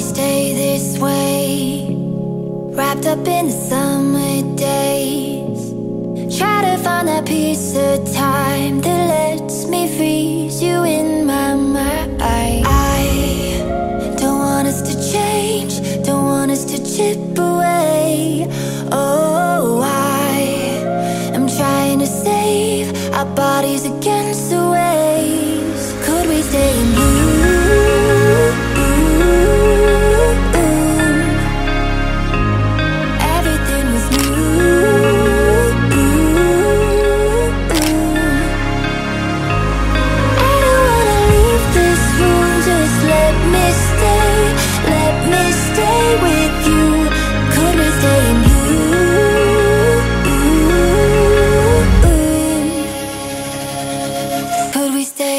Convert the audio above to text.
stay this way? Wrapped up in the summer days. Try to find that piece of time that lets me freeze you in my mind. I don't want us to change, don't want us to chip away. Oh, I am trying to save our bodies against Could we stay